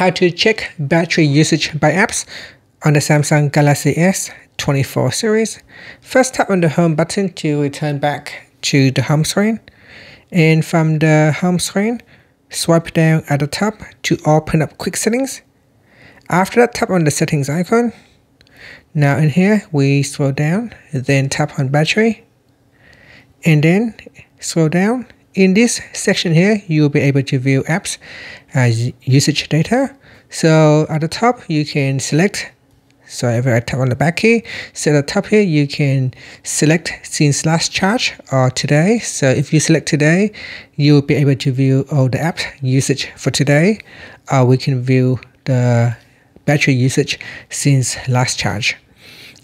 how to check battery usage by apps on the Samsung Galaxy S24 series. First tap on the home button to return back to the home screen. And from the home screen, swipe down at the top to open up quick settings. After that, tap on the settings icon. Now in here, we scroll down, then tap on battery. And then scroll down in this section here, you'll be able to view apps as usage data. So at the top, you can select. So if I tap on the back key, so at the top here, you can select since last charge or today. So if you select today, you'll be able to view all the app usage for today. We can view the battery usage since last charge.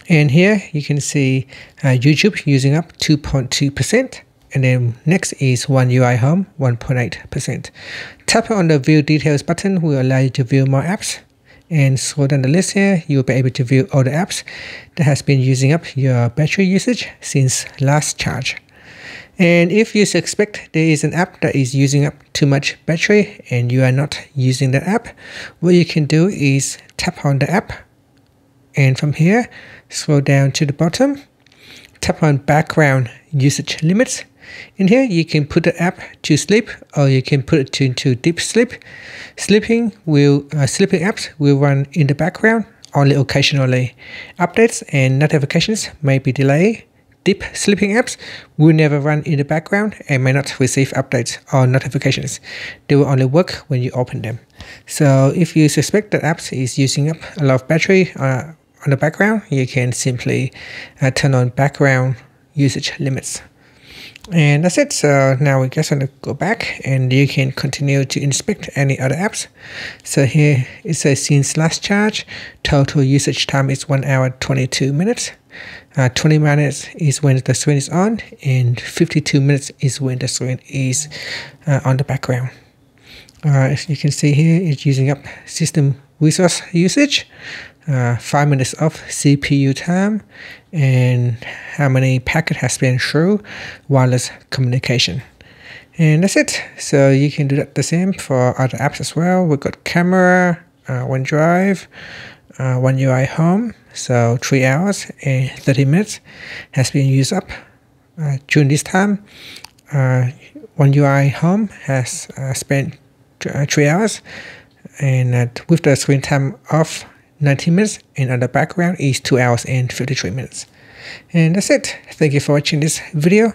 And here you can see uh, YouTube using up 2.2%. And then next is One UI Home, 1.8%. Tap on the View Details button will allow you to view more apps. And scroll down the list here, you'll be able to view all the apps that has been using up your battery usage since last charge. And if you suspect there is an app that is using up too much battery and you are not using that app, what you can do is tap on the app. And from here, scroll down to the bottom, tap on background usage limits in here, you can put the app to sleep or you can put it to, into deep sleep. Sleeping will uh, sleeping apps will run in the background only occasionally. Updates and notifications may be delayed. Deep sleeping apps will never run in the background and may not receive updates or notifications. They will only work when you open them. So if you suspect that apps is using up a lot of battery uh, on the background, you can simply uh, turn on background usage limits. And that's it. So now we just want to go back and you can continue to inspect any other apps. So here it says since last charge, total usage time is 1 hour 22 minutes. Uh, 20 minutes is when the screen is on and 52 minutes is when the screen is uh, on the background. Uh, as you can see here, it's using up system resource usage uh, 5 minutes of CPU time and how many packet has been through wireless communication. And that's it. So you can do that the same for other apps as well. We've got camera, uh, OneDrive, uh, One UI Home. So 3 hours and 30 minutes has been used up uh, during this time. Uh, One UI Home has uh, spent uh, 3 hours and with the screen time off 90 minutes and on the background is 2 hours and 53 minutes. And that's it. Thank you for watching this video.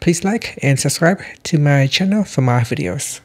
Please like and subscribe to my channel for more videos.